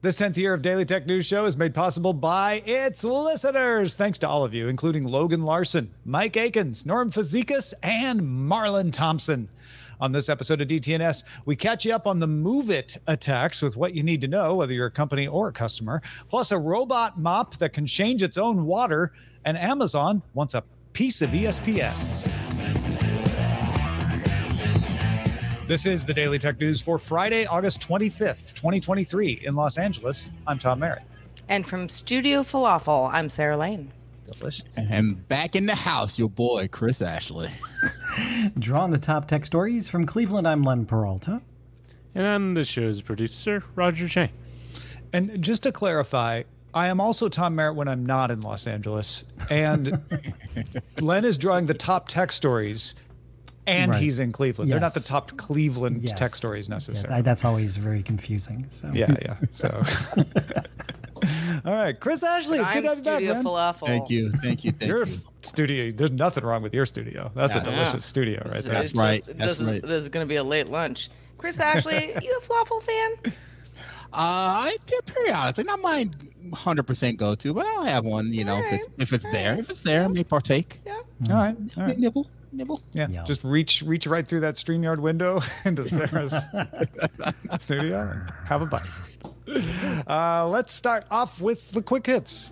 This 10th year of Daily Tech News Show is made possible by its listeners. Thanks to all of you, including Logan Larson, Mike Akins, Norm Fazekas, and Marlon Thompson. On this episode of DTNS, we catch you up on the Move It attacks with what you need to know, whether you're a company or a customer, plus a robot mop that can change its own water, and Amazon wants a piece of ESPN. This is the Daily Tech News for Friday, August 25th, 2023, in Los Angeles. I'm Tom Merritt. And from Studio Falafel, I'm Sarah Lane. Delicious. And back in the house, your boy, Chris Ashley. Drawing the top tech stories from Cleveland, I'm Len Peralta. And I'm the show's producer, Roger Chang. And just to clarify, I am also Tom Merritt when I'm not in Los Angeles. And Len is drawing the top tech stories and Right. he's in Cleveland. They're not the top Cleveland Yes. tech stories necessarily. th- that's always very confusing. So Yeah, yeah. So, all right, Chris Ashley, it's I'm good to have you back, Studio man. Falafel. Thank you, thank you, thank Your you. f- studio. There's nothing wrong with your studio. That's a delicious Yeah. studio right there. That's right, just- that's this, right. this is going to be a late lunch. Chris Ashley, you a falafel fan? Uh, I yeah, periodically, not my hundred percent go to, but I'll have one. You know, if it's if it's there, if it's there, I may partake. Yeah. All right, all right. Nibble, nibble. Yeah, Yeah. just reach reach right through that StreamYard window into Sarah's studio and have a bite. Uh, let's start off with the quick hits.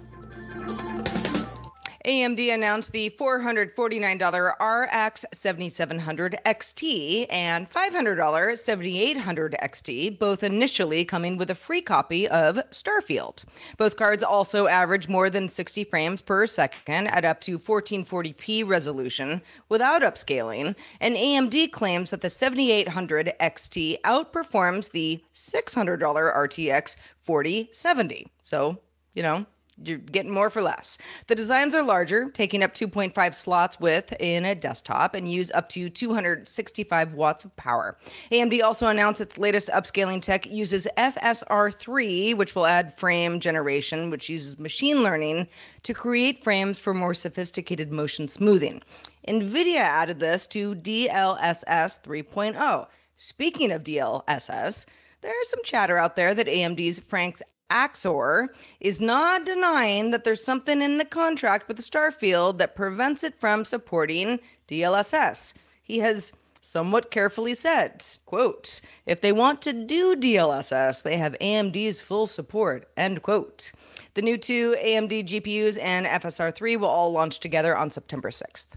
AMD announced the $449 RX 7700 XT and $500 7800 XT, both initially coming with a free copy of Starfield. Both cards also average more than 60 frames per second at up to 1440p resolution without upscaling, and AMD claims that the 7800 XT outperforms the $600 RTX 4070. So, you know, you're getting more for less. The designs are larger, taking up 2.5 slots width in a desktop and use up to 265 watts of power. AMD also announced its latest upscaling tech uses FSR3, which will add frame generation, which uses machine learning to create frames for more sophisticated motion smoothing. NVIDIA added this to DLSS 3.0. Speaking of DLSS, there's some chatter out there that AMD's Frank's Azor is not denying that there's something in the contract with the Starfield that prevents it from supporting DLSS. He has somewhat carefully said, quote, if they want to do DLSS, they have AMD's full support, end quote. The new two AMD GPUs and FSR3 will all launch together on September 6th.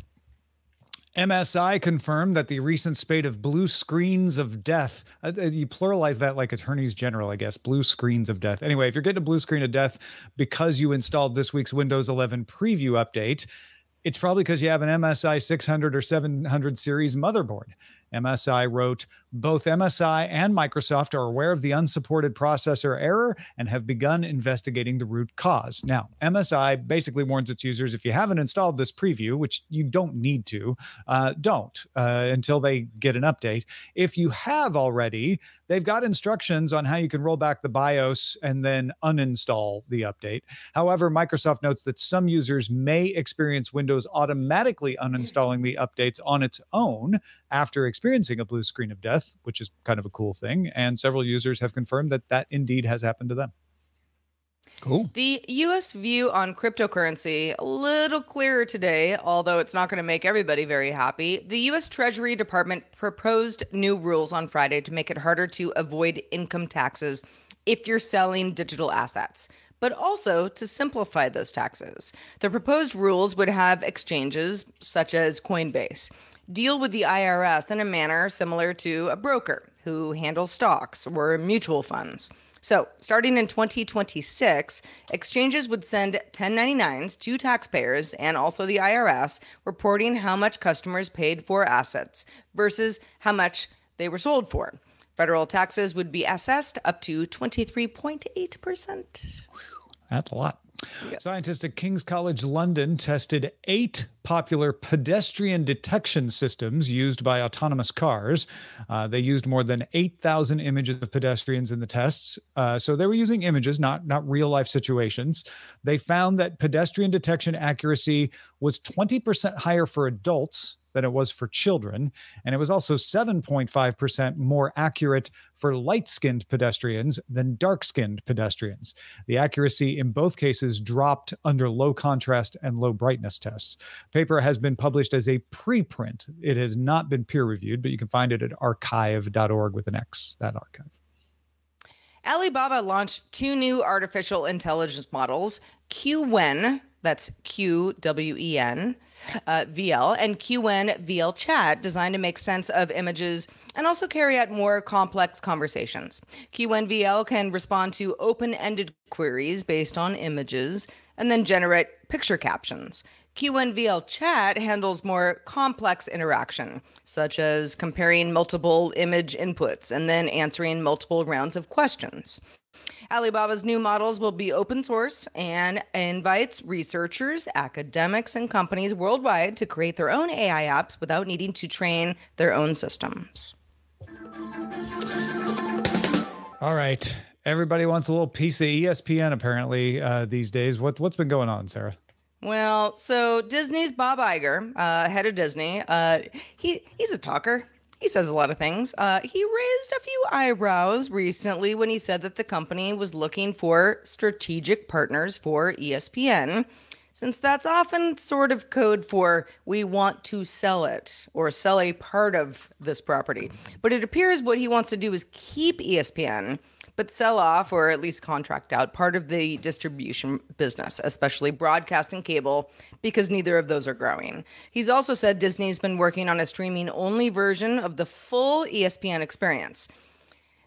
MSI confirmed that the recent spate of blue screens of death, uh, uh, you pluralize that like attorneys general, I guess, blue screens of death. Anyway, if you're getting a blue screen of death because you installed this week's Windows 11 preview update, it's probably because you have an MSI 600 or 700 series motherboard. MSI wrote, both MSI and Microsoft are aware of the unsupported processor error and have begun investigating the root cause. Now, MSI basically warns its users if you haven't installed this preview, which you don't need to, uh, don't uh, until they get an update. If you have already, they've got instructions on how you can roll back the BIOS and then uninstall the update. However, Microsoft notes that some users may experience Windows automatically uninstalling the updates on its own after experiencing a blue screen of death, which is kind of a cool thing. And several users have confirmed that that indeed has happened to them. Cool. The US view on cryptocurrency a little clearer today, although it's not going to make everybody very happy. The US Treasury Department proposed new rules on Friday to make it harder to avoid income taxes if you're selling digital assets. But also to simplify those taxes. The proposed rules would have exchanges, such as Coinbase, deal with the IRS in a manner similar to a broker who handles stocks or mutual funds. So, starting in 2026, exchanges would send 1099s to taxpayers and also the IRS reporting how much customers paid for assets versus how much they were sold for. Federal taxes would be assessed up to 23.8%. That's a lot. Scientists at King's College London tested eight popular pedestrian detection systems used by autonomous cars. Uh, they used more than 8,000 images of pedestrians in the tests. Uh, so they were using images, not, not real life situations. They found that pedestrian detection accuracy was 20% higher for adults than it was for children. And it was also 7.5% more accurate for light skinned pedestrians than dark skinned pedestrians. The accuracy in both cases dropped under low contrast and low brightness tests. Paper has been published as a preprint. It has not been peer reviewed, but you can find it at arxiv.org with an X, that archive. Alibaba launched two new artificial intelligence models, QWen, that's Q W E N uh, VL, and QWen VL Chat, designed to make sense of images and also carry out more complex conversations. QWen VL can respond to open ended queries based on images and then generate picture captions. QWen VL Chat handles more complex interaction, such as comparing multiple image inputs and then answering multiple rounds of questions. Alibaba's new models will be open source and invites researchers, academics, and companies worldwide to create their own AI apps without needing to train their own systems. All right. Everybody wants a little piece of ESPN apparently uh, these days. What, what's been going on, Sarah? Well, so Disney's Bob Iger, uh, head of Disney, uh, he he's a talker. He says a lot of things. Uh, he raised a few eyebrows recently when he said that the company was looking for strategic partners for ESPN, since that's often sort of code for we want to sell it or sell a part of this property. But it appears what he wants to do is keep ESPN but sell off or at least contract out part of the distribution business, especially broadcast and cable, because neither of those are growing. He's also said Disney's been working on a streaming only version of the full ESPN experience.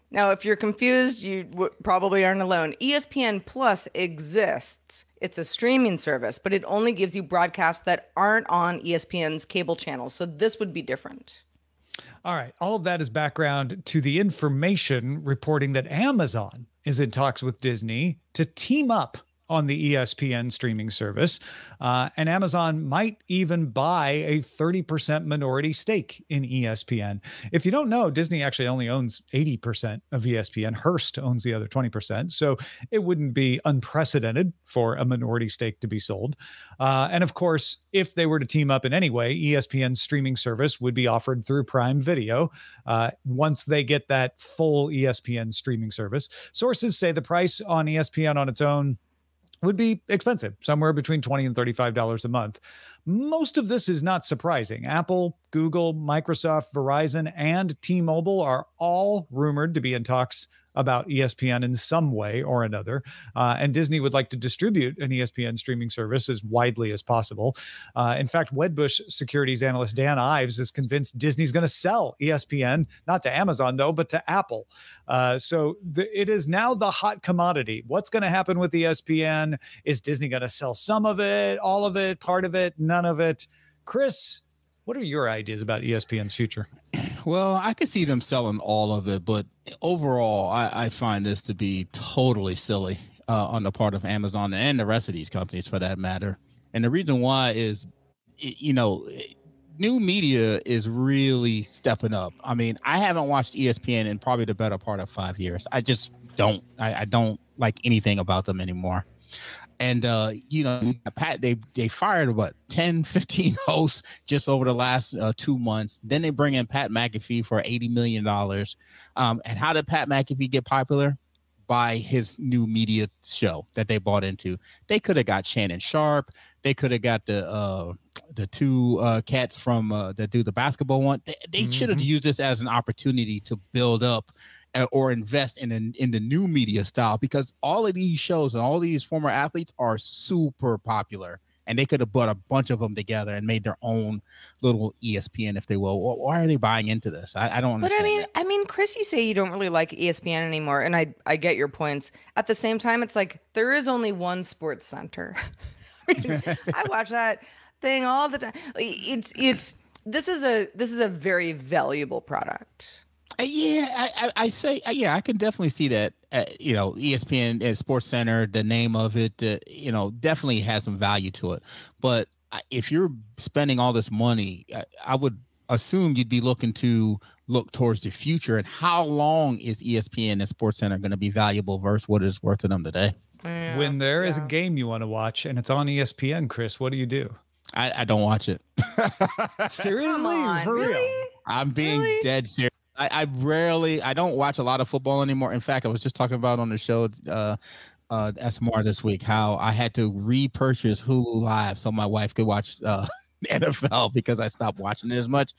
Now, if you're confused, you w- probably aren't alone. ESPN Plus exists. It's a streaming service, but it only gives you broadcasts that aren't on ESPN's cable channels. So this would be different. All right. All of that is background to the information reporting that Amazon is in talks with Disney to team up on the ESPN streaming service. Uh, and Amazon might even buy a 30% minority stake in ESPN. If you don't know, Disney actually only owns 80% of ESPN. Hearst owns the other 20%. So it wouldn't be unprecedented for a minority stake to be sold. Uh, and of course, if they were to team up in any way, ESPN's streaming service would be offered through Prime Video uh, once they get that full ESPN streaming service. Sources say the price on ESPN on its own would be expensive, somewhere between 20 and $35 a month. Most of this is not surprising. Apple, Google, Microsoft, Verizon, and T Mobile are all rumored to be in talks about ESPN in some way or another. Uh, and Disney would like to distribute an ESPN streaming service as widely as possible. Uh, in fact, Wedbush securities analyst Dan Ives is convinced Disney's going to sell ESPN, not to Amazon, though, but to Apple. Uh, so the, it is now the hot commodity. What's going to happen with ESPN? Is Disney going to sell some of it, all of it, part of it, none of it? Chris, what are your ideas about ESPN's future? Well, I could see them selling all of it, but overall, I, I find this to be totally silly uh, on the part of Amazon and the rest of these companies, for that matter. And the reason why is, you know, new media is really stepping up. I mean, I haven't watched ESPN in probably the better part of five years. I just don't. I, I don't like anything about them anymore and uh, you know pat they they fired what 10 15 hosts just over the last uh, two months. Then they bring in pat mcafee for 80 million dollars. Um, and how did pat mcafee get popular? By his new media show that they bought into. They could have got shannon sharpe they could have got the uh, the two uh, cats from uh, that do the basketball one. They, they mm-hmm. should have used this as an opportunity to build up or invest in in, in the new media style because all of these shows and all these former athletes are super popular and they could have put a bunch of them together and made their own little ESPN, if they will. Why are they buying into this? I, I don't. But I mean, that. I mean, Chris, you say you don't really like ESPN anymore, and I I get your points. At the same time, it's like there is only one Sports Center. I, mean, I watch that thing all the time. It's it's this is a this is a very valuable product. Uh, yeah, I, I, say uh, yeah, I can definitely see that. Uh, you know, ESPN and Sports Center, the name of it, uh, you know, definitely has some value to it. But if you're spending all this money, I, I would assume you'd be looking to look towards the future and how long is ESPN and Sports Center going to be valuable versus what is worth to them today? Yeah, when there yeah. is a game you want to watch and it's on ESPN, Chris, what do you do? I, I don't watch it. Seriously, Come on, for real. I'm being Really? dead serious. I, I rarely, I don't watch a lot of football anymore. In fact, I was just talking about on the show, uh, uh, SMR this week, how I had to repurchase Hulu Live so my wife could watch uh, NFL because I stopped watching it as much.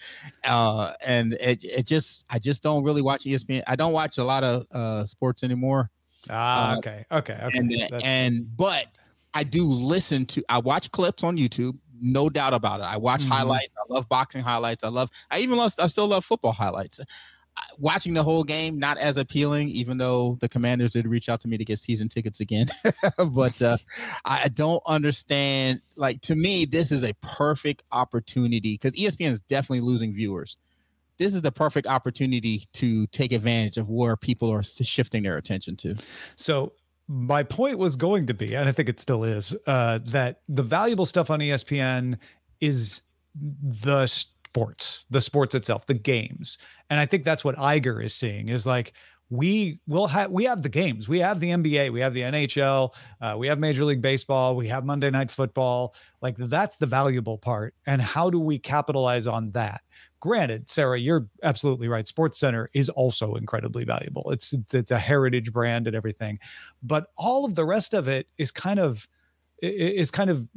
Uh, and it, it just, I just don't really watch ESPN. I don't watch a lot of uh, sports anymore. Ah, Uh, okay, okay, okay. and That's- and but I do listen to I watch clips on YouTube, no doubt about it. I watch Mhm. highlights. I love boxing highlights. I love I even love I still love football highlights. Watching the whole game not as appealing, even though the Commanders did reach out to me to get season tickets again. but uh, I don't understand. Like to me, this is a perfect opportunity because ESPN is definitely losing viewers. This is the perfect opportunity to take advantage of where people are shifting their attention to. So my point was going to be, and I think it still is, uh, that the valuable stuff on ESPN is the sports, the sports itself, the games, and I think that's what Iger is seeing is like we will have we have the games, we have the NBA, we have the NHL, uh, we have Major League Baseball, we have Monday Night Football. Like that's the valuable part, and how do we capitalize on that? Granted sarah you're absolutely right. Sports center is also incredibly valuable. It's, it's it's a heritage brand and everything but all of the rest of it is kind of is kind of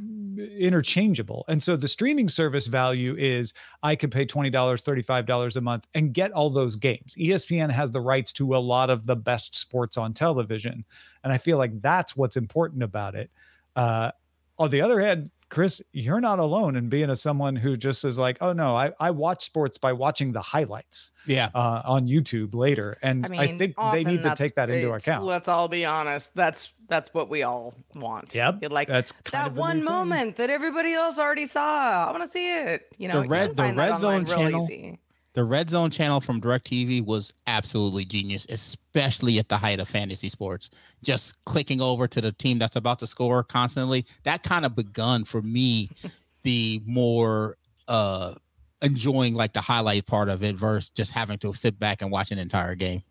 interchangeable. And so the streaming service value is i could pay $20 $35 a month and get all those games. Espn has the rights to a lot of the best sports on television and i feel like that's what's important about it. Uh, on the other hand, Chris, you're not alone in being a someone who just is like, oh no, I, I watch sports by watching the highlights Yeah. uh, on YouTube later. And I I, think they need to take that into account. Let's all be honest. That's that's what we all want. Yep, You're like that's that of the new one thing. moment that everybody else already saw. I want to see it. You know, The red- the red zone online real channel- easy. The Red Zone channel from DirecTV was absolutely genius, especially at the height of fantasy sports. Just clicking over to the team that's about to score constantly. That kind of begun for me the more uh enjoying like the highlight part of it versus just having to sit back and watch an entire game.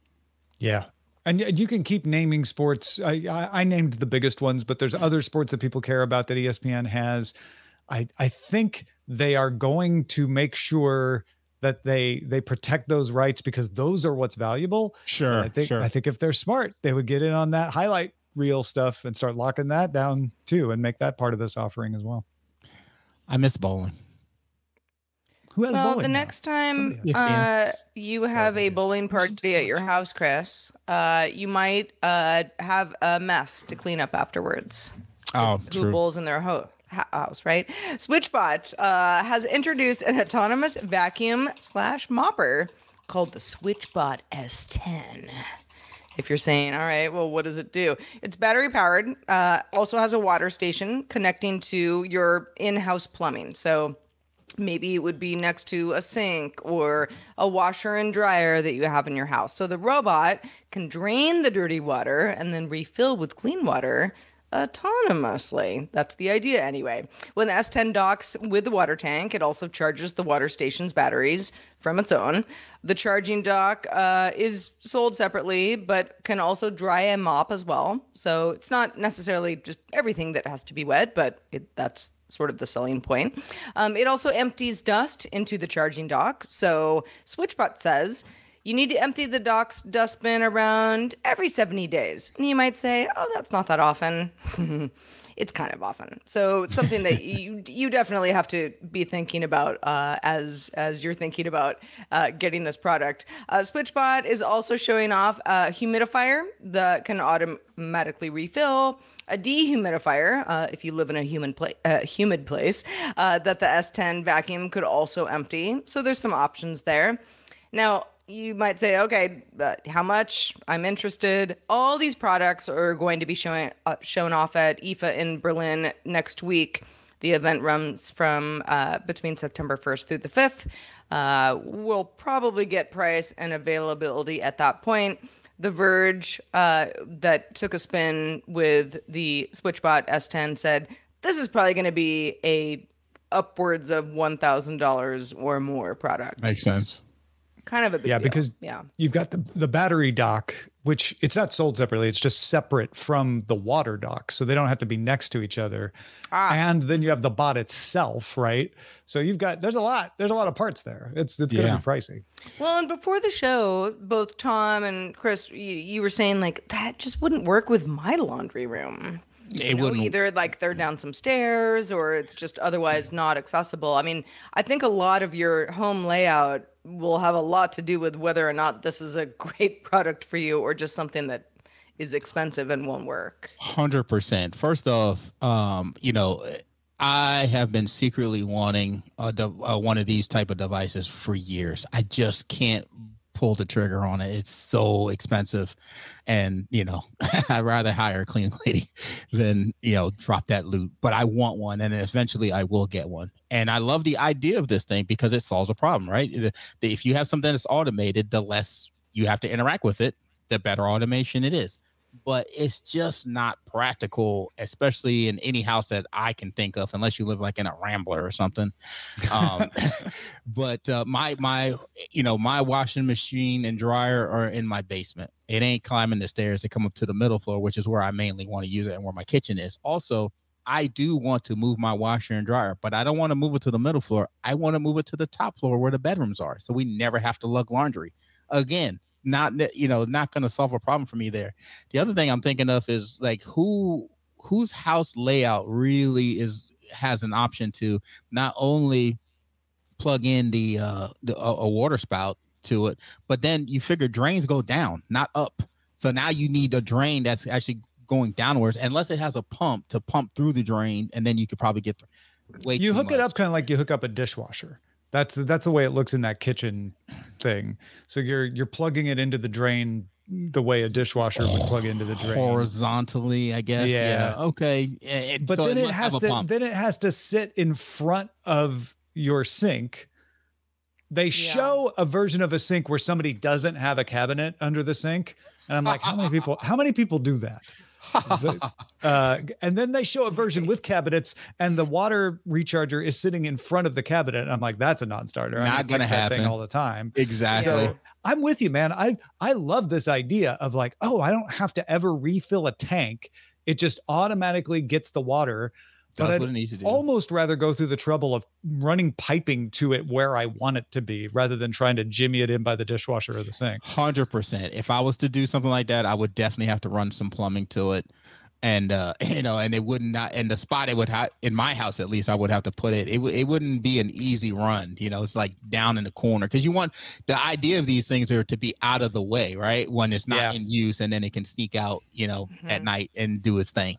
Yeah. And you can keep naming sports. I, I, I named the biggest ones, but there's other sports that people care about that ESPN has. I, I think they are going to make sure that they they protect those rights because those are what's valuable. Sure. And I think I think if they're smart, they would get in on that highlight reel stuff and start locking that down too, and make that part of this offering as well. I miss bowling. Who has Well, bowling the now? next time uh, you have a bowling party at your house, Chris, uh, you might uh, have a mess to clean up afterwards. Oh, who true. bowls in their ho- ha- house, right? Switchbot uh, has introduced an autonomous vacuum slash mopper called the Switchbot S10. If you're saying, all right, well, what does it do? It's battery powered, uh, also has a water station connecting to your in house plumbing. So maybe it would be next to a sink or a washer and dryer that you have in your house. So the robot can drain the dirty water and then refill with clean water autonomously. That's the idea anyway. When the S10 docks with the water tank, it also charges the water station's batteries from its own. The charging dock uh, is sold separately, but can also dry and mop as well. So it's not necessarily just everything that has to be wet, but it, that's sort of the selling point. Um, it also empties dust into the charging dock. So SwitchBot says you need to empty the dock's dustbin around every 70 days. And you might say, oh, that's not that often. it's kind of often. So it's something that you you definitely have to be thinking about uh, as as you're thinking about uh, getting this product. Uh, SwitchBot is also showing off a humidifier that can automatically refill a dehumidifier uh, if you live in a human pla- uh, humid place uh, that the S10 vacuum could also empty. So there's some options there. Now you might say, okay, how much? I'm interested. All these products are going to be showing uh, shown off at IFA in Berlin next week. The event runs from uh, between September 1st through the 5th. Uh, we'll probably get price and availability at that point. The Verge, uh, that took a spin with the SwitchBot S10, said this is probably going to be a upwards of one thousand dollars or more product. Makes sense. Kind of a big Yeah, deal. because yeah, you've got the the battery dock which it's not sold separately. It's just separate from the water dock. So they don't have to be next to each other. Ah. And then you have the bot itself, right? So you've got there's a lot, there's a lot of parts there. It's it's gonna Yeah. be pricey. Well, and before the show, both Tom and Chris, you, you were saying like that just wouldn't work with my laundry room. It know, wouldn't- either like they're down some stairs or it's just otherwise not accessible. I mean, I think a lot of your home layout will have a lot to do with whether or not this is a great product for you or just something that is expensive and won't work. Hundred percent. First off, um, you know, I have been secretly wanting a uh, one of these type of devices for years. I just can't pull the trigger on it. It's so expensive, and you know, I'd rather hire a clean lady than you know drop that loot. But I want one, and eventually I will get one. And I love the idea of this thing because it solves a problem, right? If you have something that's automated, the less you have to interact with it, the better automation it is but it's just not practical, especially in any house that I can think of, unless you live like in a Rambler or something. Um, but uh, my my you know my washing machine and dryer are in my basement. It ain't climbing the stairs to come up to the middle floor, which is where I mainly want to use it and where my kitchen is. Also, I do want to move my washer and dryer, but I don't want to move it to the middle floor. I want to move it to the top floor where the bedrooms are, so we never have to lug laundry. Again, not you know not going to solve a problem for me there. The other thing I'm thinking of is like who whose house layout really is has an option to not only plug in the uh the, a, a water spout to it, but then you figure drains go down, not up. So now you need a drain that's actually going downwards, unless it has a pump to pump through the drain, and then you could probably get way. You hook it up kind of like you hook up a dishwasher. That's that's the way it looks in that kitchen thing. So you're you're plugging it into the drain the way a dishwasher would plug into the drain. horizontally, I guess. Yeah. Yeah. Okay. Eh, But so then it must has to then it has to sit in front of your sink. They show a version of a sink where somebody doesn't have a cabinet under the sink, and I'm like, how many people? How many people do that? The- uh, and then they show a version with cabinets, and the water recharger is sitting in front of the cabinet. And I'm like, that's a non-starter. I'm Not gonna kick that happen. all the time. exactly. So I'm with you, man. I I love this idea of like, oh, I don't have to ever refill a tank. It just automatically gets the water. But That's I'd it needs to do. almost rather go through the trouble of running piping to it where I want it to be rather than trying to jimmy it in by the dishwasher or the sink. Hundred percent. If I was to do something like that, I would definitely have to run some plumbing to it, and uh, you know, and it would not. And the spot it would have in my house, at least, I would have to put it. It w- it wouldn't be an easy run. You know, it's like down in the corner because you want the idea of these things are to be out of the way, right? When it's not Yeah. in use, and then it can sneak out, you know, at Mhm. night and do its thing.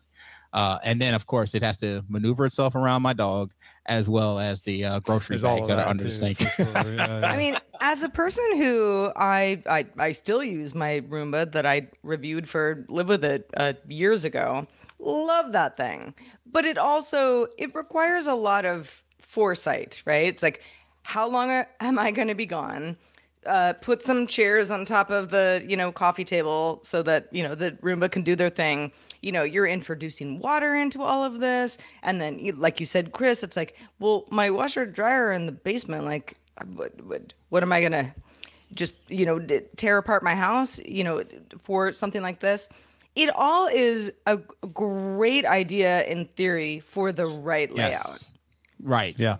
Uh, and then, of course, it has to maneuver itself around my dog as well as the uh, grocery There's all bags that are under the sink. sure. Yeah, yeah. I mean, as a person who I, I I still use my Roomba that I reviewed for Live with It uh, years ago. Love that thing, but it also it requires a lot of foresight, right? It's like, how long a- am I going to be gone? Uh, put some chairs on top of the you know coffee table so that you know the Roomba can do their thing. You know, you're introducing water into all of this, and then you, like you said, Chris, it's like, well, my washer dryer in the basement, like, what what, what am I gonna just you know tear apart my house you know for something like this it all is a great idea in theory for the right layout Yes. Right. Yeah.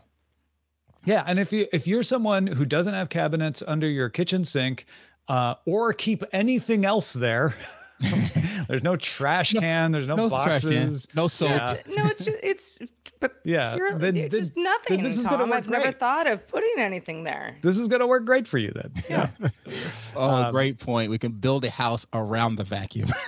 Yeah, and if you if you're someone who doesn't have cabinets under your kitchen sink, uh, or keep anything else there, there's no trash can, there's no, No trash can, boxes, no soap. Yeah. no it's just, it's p- Yeah, purely- then- it's just nothing then this is Tom. gonna work i've never thought of putting anything there This is gonna work great for you then. Yeah. Oh, Um, great point. We can build a house around the vacuum.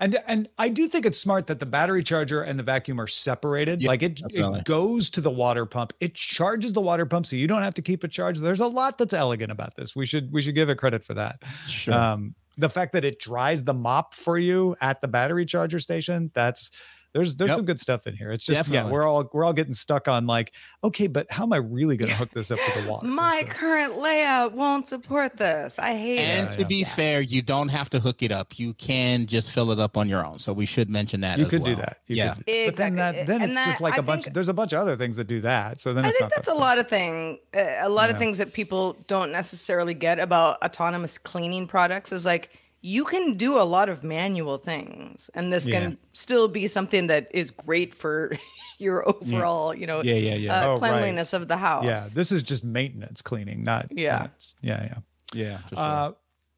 And and I do think it's smart that the battery charger and the vacuum are separated. Yeah, like it, definitely. it goes to the water pump. It charges the water pump, so you don't have to keep it charged. There's a lot that's elegant about this. We should we should give it credit for that. sure. Um, the fact that it dries the mop for you at the battery charger station, that's There's there's Yep. some good stuff in here. It's just yeah, we're all we're all getting stuck on like, okay, but how am I really going to hook this up to the water? My So- current layout won't support this. I hate And it. And to be Yeah. fair, you don't have to hook it up. You can just fill it up on your own. So we should mention that. you as could do that. You yeah. could- But then Exactly. that then And it's just like I a bunch. think- there's a bunch of other things that do that. So then I it's think not that's a lot of thing. Uh, a lot Yeah. of things that people don't necessarily get about autonomous cleaning products is like you can do a lot of manual things, and this Yeah. can still be something that is great for your overall, you know, Yeah, yeah, yeah. Uh, Oh, right. cleanliness of the house. Yeah, this is just maintenance cleaning, not Yeah. not- yeah, yeah. Yeah. Sure. Uh,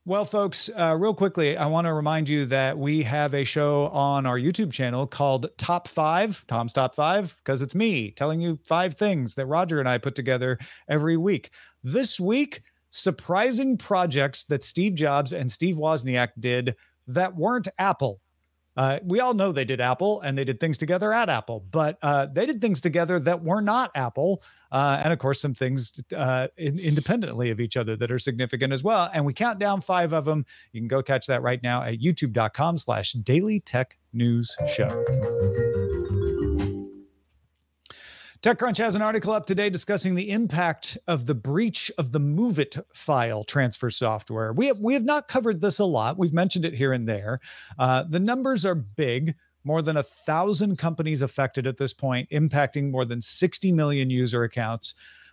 well, folks, uh, real quickly, I want to remind you that we have a show on our YouTube channel called Top Five, Tom's Top Five, because it's me telling you five things that Roger and I put together every week. This week, surprising projects that Steve Jobs and Steve Wozniak did that weren't Apple. Uh, we all know they did Apple and they did things together at Apple, but uh, they did things together that were not Apple. Uh, and of course, some things uh, in, independently of each other that are significant as well. And we count down five of them. You can go catch that right now at youtube.com slash daily tech news show. TechCrunch has an article up today discussing the impact of the breach of the MoveIt file transfer software. We have, we have not covered this a lot. We've mentioned it here and there. Uh, the numbers are big. More than a thousand companies affected at this point, impacting more than 60 million user accounts.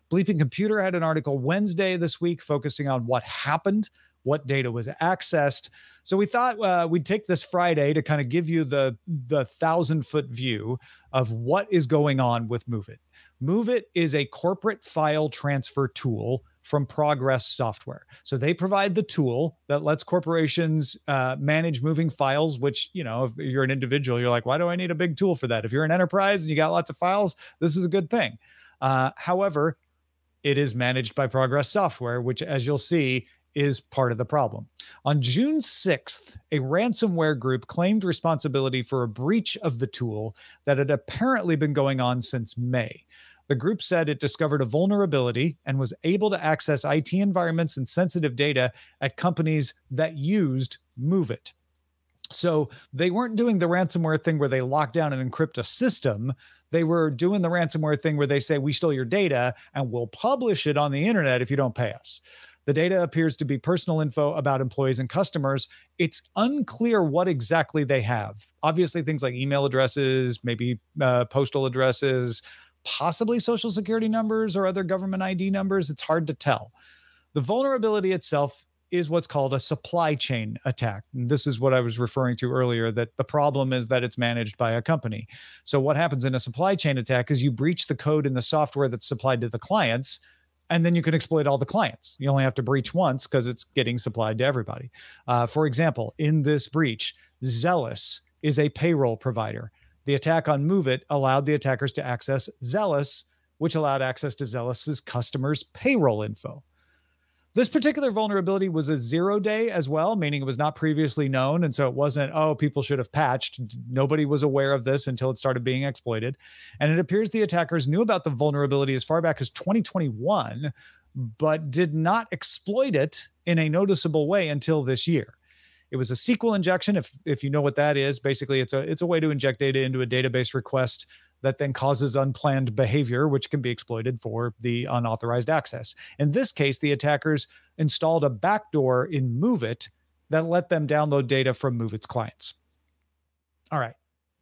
Bleeping Computer had an article Wednesday this week focusing on what happened, what data was accessed. So we thought uh, we'd take this Friday to kind of give you the the thousand foot view of what is going on with MoveIt. MoveIt is a corporate file transfer tool from Progress Software. So they provide the tool that lets corporations uh, manage moving files. Which you know, if you're an individual, you're like, why do I need a big tool for that? If you're an enterprise and you got lots of files, this is a good thing. Uh, however, it is managed by Progress Software, which, as you'll see, is part of the problem. On June 6th, a ransomware group claimed responsibility for a breach of the tool that had apparently been going on since May. The group said it discovered a vulnerability and was able to access IT environments and sensitive data at companies that used MoveIt. So they weren't doing the ransomware thing where they lock down and encrypt a system. They were doing the ransomware thing where they say, We stole your data and we'll publish it on the internet if you don't pay us. The data appears to be personal info about employees and customers. It's unclear what exactly they have. Obviously, things like email addresses, maybe uh, postal addresses, possibly social security numbers or other government ID numbers. It's hard to tell. The vulnerability itself is what's called a supply chain attack. And this is what I was referring to earlier that the problem is that it's managed by a company. So, what happens in a supply chain attack is you breach the code in the software that's supplied to the clients and then you can exploit all the clients. You only have to breach once because it's getting supplied to everybody. Uh, for example, in this breach, Zellis is a payroll provider. The attack on MoveIt allowed the attackers to access Zellis, which allowed access to Zellis's customers' payroll info. This particular vulnerability was a zero day as well, meaning it was not previously known. And so it wasn't, oh, people should have patched. Nobody was aware of this until it started being exploited. And it appears the attackers knew about the vulnerability as far back as 2021, but did not exploit it in a noticeable way until this year. It was a SQL injection. If if you know what that is, basically it's a it's a way to inject data into a database request that then causes unplanned behavior, which can be exploited for the unauthorized access. In this case, the attackers installed a backdoor in MoveIt that let them download data from MoveIt's clients. All right.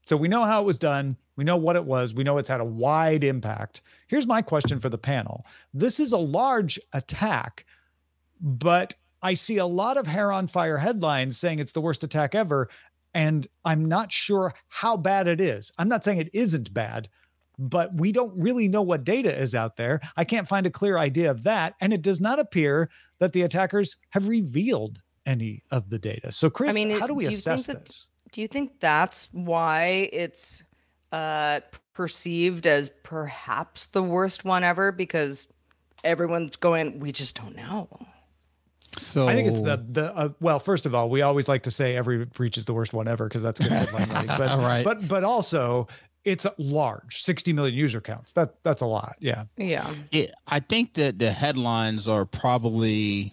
So we know how it was done. We know what it was. We know it's had a wide impact. Here's my question for the panel. This is a large attack, but I see a lot of hair on fire headlines saying it's the worst attack ever. And I'm not sure how bad it is. I'm not saying it isn't bad, but we don't really know what data is out there. I can't find a clear idea of that. And it does not appear that the attackers have revealed any of the data. So, Chris, I mean, how do we do you think assess that- this? Do you think that's why it's uh, perceived as perhaps the worst one ever? Because everyone's going, we just don't know. So I think it's the the uh, well. First of all, we always like to say every breach is the worst one ever because that's good headline writing. But Right. but but also it's large, sixty million user counts. That that's a lot. Yeah. Yeah. it, I think that the headlines are probably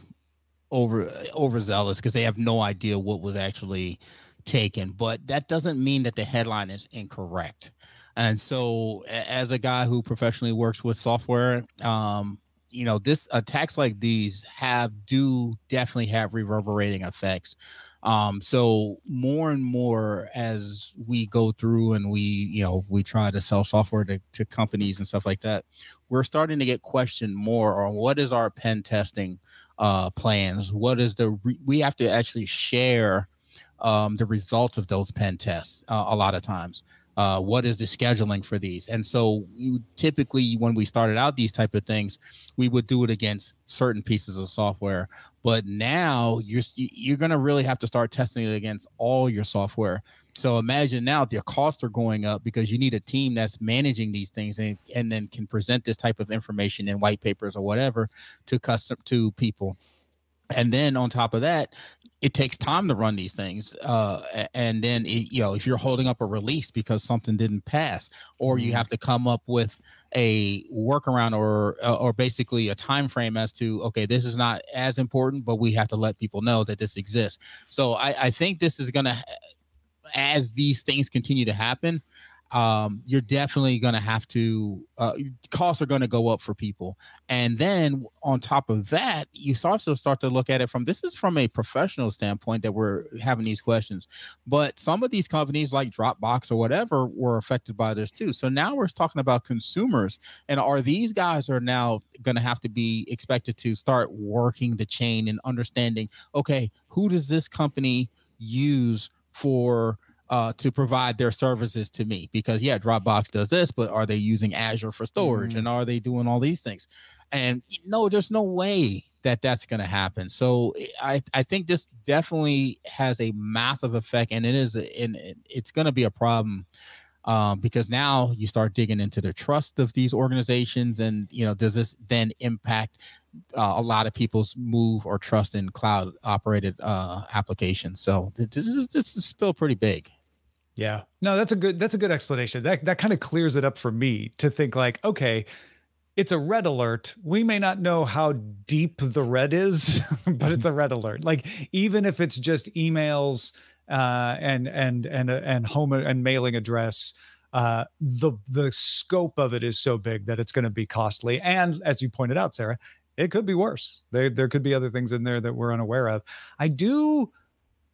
over overzealous because they have no idea what was actually taken, but that doesn't mean that the headline is incorrect. And so, as a guy who professionally works with software, um, you know, this attacks like these have do definitely have reverberating effects. Um, so more and more as we go through and we, you know, we try to sell software to, to companies and stuff like that, we're starting to get questioned more on what is our pen testing uh, plans? What is the re- we have to actually share um, the results of those pen tests uh, a lot of times uh, what is the scheduling for these? And so you typically when we started out these type of things we would do it against certain pieces of software. But now you're you're going to really have to start testing it against all your software. So imagine now the costs are going up because you need a team that's managing these things and, and then can present this type of information in white papers or whatever to custom to people and then on top of that it takes time to run these things uh, and then it, you know if you're holding up a release because something didn't pass or you mm-hmm. have to come up with a workaround or uh, or basically a time frame as to okay this is not as important but we have to let people know that this exists so i, I think this is going to as these things continue to happen um, you're definitely going to have to uh, costs are going to go up for people. And then on top of that you also start to look at it from this is from a professional standpoint that we're having these questions but some of these companies like dropbox or whatever were affected by this too. So now we're talking about consumers and are these guys are now going to have to be expected to start working the chain and understanding okay who does this company use for uh, to provide their services to me because yeah dropbox does this but are they using azure for storage mm-hmm. and are they doing all these things? And no there's no way that that's going to happen. So i i think this definitely has a massive effect and it is and it's going to be a problem um, because now you start digging into the trust of these organizations and you know does this then impact uh, a lot of people's move or trust in cloud operated uh, applications? So this is this is still pretty big yeah. No, that's a good that's a good explanation. That that kind of clears it up for me to think like, okay, it's a red alert. We may not know how deep the red is, but it's a red alert. Like even if it's just emails uh, and and and uh, and home and mailing address, uh, the the scope of it is so big that it's going to be costly. And as you pointed out, Sarah, it could be worse. There there could be other things in there that we're unaware of. I do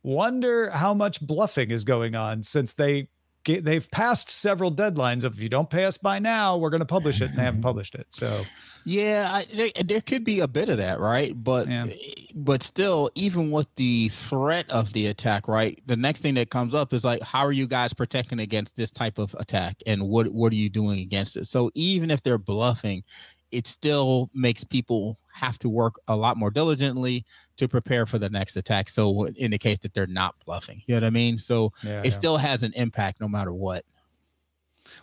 wonder how much bluffing is going on since they get, they've passed several deadlines of if you don't pay us by now, we're going to publish it, and they haven't published it. So, yeah, I, there, there, could be a bit of that, right? But yeah. but still, even with the threat of the attack, right? The next thing that comes up is like, how are you guys protecting against this type of attack, and what what are you doing against it? So even if they're bluffing, it still makes people have to work a lot more diligently to prepare for the next attack. So in the case that they're not bluffing, you know what I mean? So yeah, it yeah. still has an impact no matter what.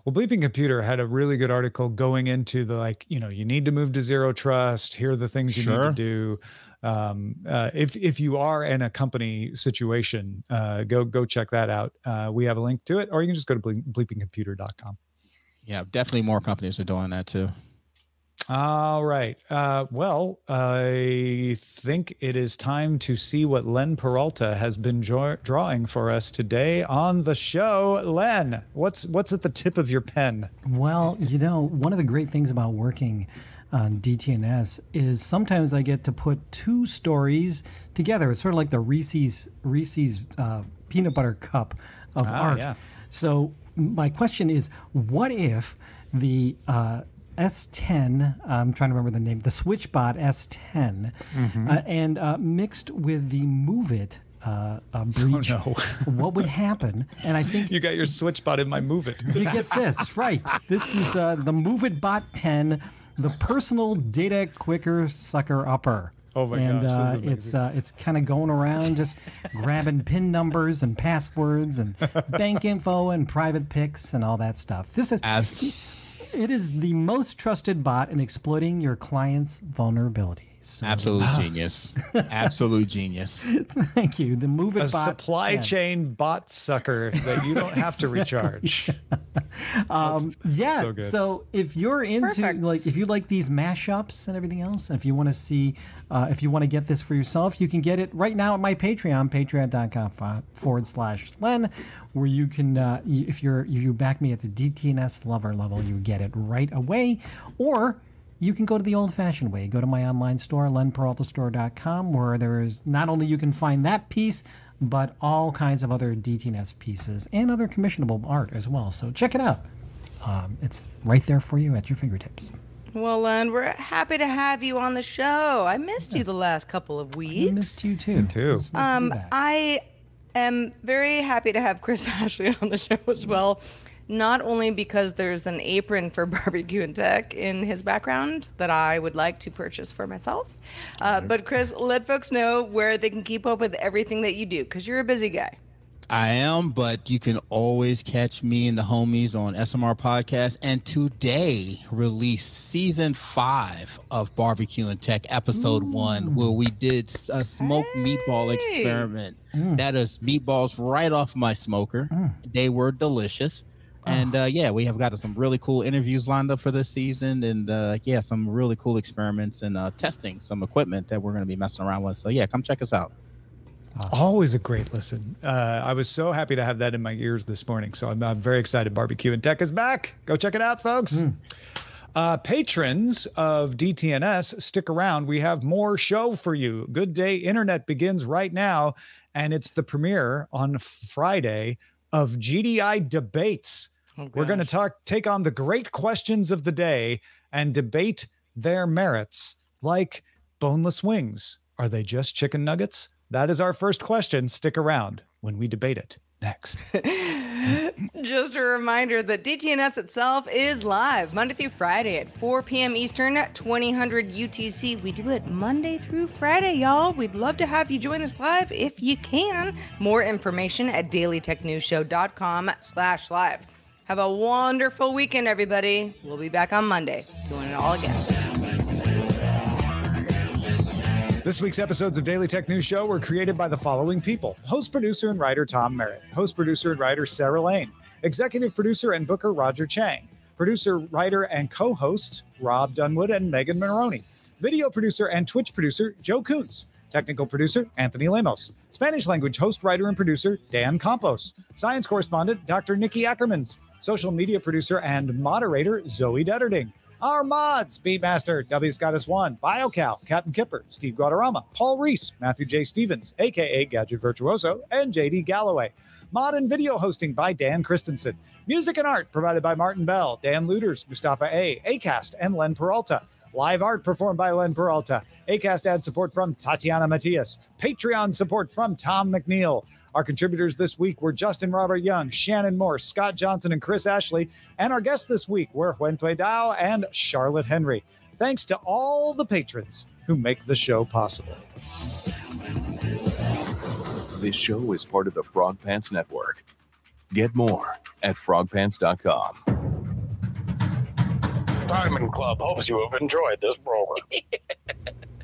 Well, Bleeping Computer had a really good article going into the like, you know, you need to move to zero trust. Here are the things you sure. need to do. Um, uh, if if you are in a company situation, uh, go go check that out. Uh, we have a link to it, or you can just go to bleepingcomputer.com. Yeah, definitely more companies are doing that too. All right. Uh, well, I think it is time to see what Len Peralta has been jo- drawing for us today on the show. Len, what's what's at the tip of your pen? Well, you know, one of the great things about working on DTNS is sometimes I get to put two stories together. It's sort of like the Reese's Reese's uh, peanut butter cup of ah, art. Yeah. So my question is, what if the uh, S10. I'm trying to remember the name. The SwitchBot S10, mm-hmm. uh, and uh, mixed with the MOVEit uh, uh, breach, oh, no. what would happen? And I think you got your SwitchBot in my MOVEit. you get this right. This is uh, the MOVEit Bot 10, the personal data quicker sucker upper. Oh my and, gosh, uh, it's uh, it's kind of going around just grabbing pin numbers and passwords and bank info and private pics and all that stuff. This is Absolutely. It is the most trusted bot in exploiting your client's vulnerability. So, Absolute genius. Absolute genius. thank you. The move it A bot. supply yeah. chain bot sucker that you don't have to recharge. Um, yeah. so So, if you're into Perfect. like if you like these mashups and everything else, and if you want to see, uh, if you want to get this for yourself, you can get it right now at my Patreon, patreon.com forward slash Len, where you can, uh, if you're if you back me at the DTNS lover level, you get it right away, or you can go to the old fashioned way. Go to my online store, lenperaltastore.com, where there is not only you can find that piece, but all kinds of other DTNS pieces and other commissionable art as well. So check it out. Um, it's right there for you at your fingertips. Well, Len, we're happy to have you on the show. I missed you the last couple of weeks. I missed you too. too. Nice Um, be back. I am very happy to have Chris Ashley on the show as well. Not only because there's an apron for barbecue and tech in his background that I would like to purchase for myself, uh, but Chris, let folks know where they can keep up with everything that you do because you're a busy guy. I am, but you can always catch me and the homies on SMR Podcast. And today released season five of Barbecue and Tech, episode one, where we did a smoked meatball Hey. experiment. That is meatballs right off my smoker. They were delicious. And uh, yeah, we have got some really cool interviews lined up for this season, and uh, yeah, some really cool experiments and uh, testing some equipment that we're going to be messing around with. So yeah, come check us out. Always a great listen. Uh, I was so happy to have that in my ears this morning. So I'm, I'm very excited. Barbecue and Tech is back. Go check it out, folks. Uh, patrons of DTNS, stick around. We have more show for you. Good Day Internet begins right now, and it's the premiere on Friday of GDI Debates. Oh, We're going to talk, take on the great questions of the day and debate their merits, like boneless wings. Are they just chicken nuggets? That is our first question. Stick around when we debate it next. Just a reminder that DTNS itself is live Monday through Friday at 4 p.m. Eastern, 2000 UTC. We do it Monday through Friday, y'all. We'd love to have you join us live if you can. More information at dailytechnewsshow.com slash live. Have a wonderful weekend, everybody. We'll be back on Monday doing it all again. This week's episodes of Daily Tech News Show were created by the following people. Host, producer, and writer Tom Merritt, host, producer, and writer Sarah Lane, executive producer and booker Roger Chang, producer, writer, and co hosts Rob Dunwood and Megan Maroney, video producer and Twitch producer Joe Kuntz, technical producer Anthony Lemos, Spanish language host, writer, and producer Dan Campos, science correspondent Dr. Nikki Ackermans, social media producer and moderator Zoe Detterding. Our mods, Beatmaster, W. Scottus One, BioCal, Captain Kipper, Steve Guadarrama, Paul Reese, Matthew J. Stevens, aka Gadget Virtuoso, and JD Galloway. Mod and video hosting by Dan Christensen. Music and art provided by Martin Bell, Dan Lueders, Mustafa A, Acast, and Len Peralta. Live art performed by Len Peralta. Acast ad support from Tatiana Matias. Patreon support from Tom McNeil. Our contributors this week were Justin Robert Young, Shannon Morse, Scott Johnson, and Chris Ashley. And our guests this week were Huyen Tue Dao and Charlotte Henry. Thanks to all the patrons who make the show possible. This show is part of the Frog Pants Network. Get more at frogpants.com. Diamond Club hopes you have enjoyed this program.